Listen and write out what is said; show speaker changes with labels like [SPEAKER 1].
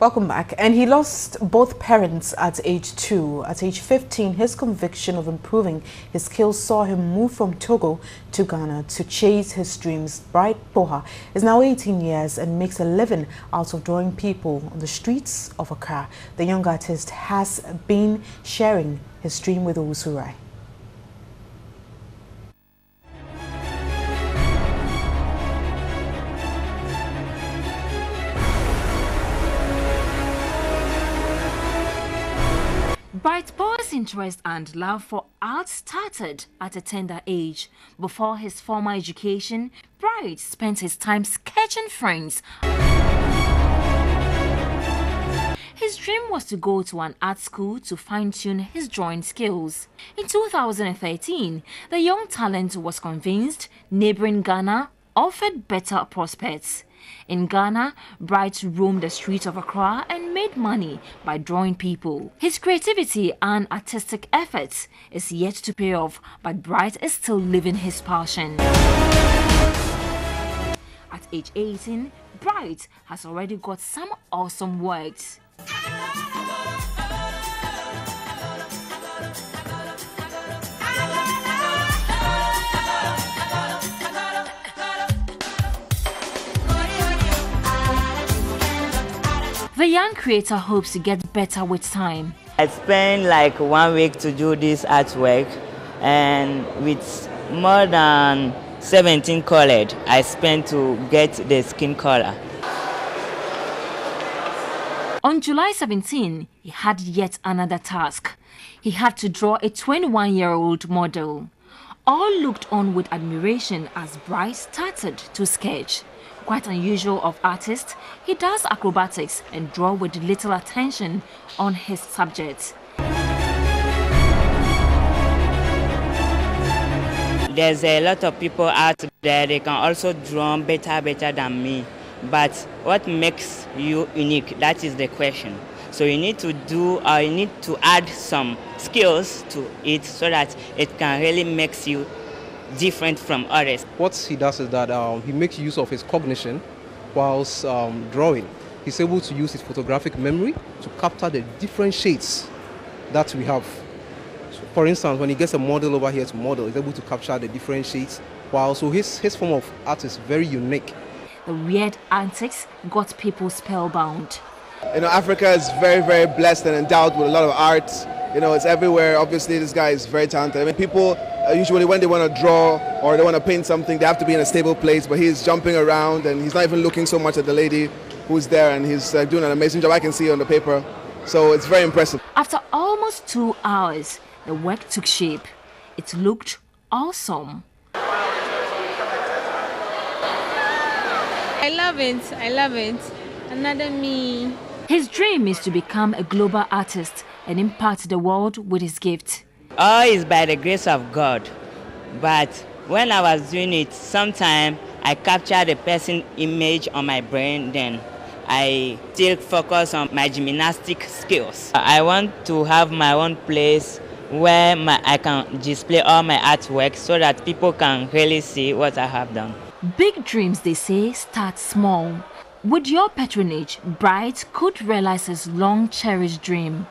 [SPEAKER 1] Welcome back. And he lost both parents at age two. At age 15, his conviction of improving his skills saw him move from Togo to Ghana to chase his dreams. Bright Poha is now 18 years and makes a living out of drawing people on the streets of Accra. The young artist has been sharing his dream with Owusu
[SPEAKER 2] Bright Boy's interest and love for art started at a tender age. Before his formal education, Bright spent his time sketching friends. His dream was to go to an art school to fine-tune his drawing skills. In 2013, the young talent was convinced neighboring Ghana offered better prospects. In Ghana, Bright roamed the streets of Accra and made money by drawing people. His creativity and artistic efforts is yet to pay off, but Bright is still living his passion. At age 18, Bright has already got some awesome works. The young creator hopes to get better with time.
[SPEAKER 3] I spent like one week to do this artwork and with more than 17 colored I spent to get the skin color.
[SPEAKER 2] On July 17, he had yet another task. He had to draw a 21-year-old model. All looked on with admiration as Bright started to sketch. Quite unusual of artists, he does acrobatics and draw with little attention on his subject.
[SPEAKER 3] There's a lot of people out there, they can also draw better, better than me. But what makes you unique? That is the question. So you need to do, or uh, you need to add some skills to it so that it can really makes you different from others.
[SPEAKER 4] What he does is that um, he makes use of his cognition whilst um, drawing. He's able to use his photographic memory to capture the different shades that we have. So for instance, when he gets a model over here to model, he's able to capture the different shades. While so his, his form of art is very unique.
[SPEAKER 2] The weird antics got people spellbound.
[SPEAKER 5] You know, Africa is very, very blessed and endowed with a lot of art. You know, it's everywhere. Obviously, this guy is very talented. I mean, people uh, usually when they want to draw or they want to paint something, they have to be in a stable place, but he's jumping around and he's not even looking so much at the lady who's there and he's uh, doing an amazing job. I can see on the paper. So it's very impressive.
[SPEAKER 2] After almost two hours, the work took shape. It looked awesome.
[SPEAKER 6] I love it. I love it. Another me.
[SPEAKER 2] His dream is to become a global artist and impact the world with his gift.
[SPEAKER 3] All is by the grace of God. But when I was doing it, sometimes I capture the person image on my brain, then I still focus on my gymnastic skills. I want to have my own place where my, I can display all my artwork so that people can really see what I have done.
[SPEAKER 2] Big dreams, they say, start small. With your patronage, Bright could realize his long cherished dream.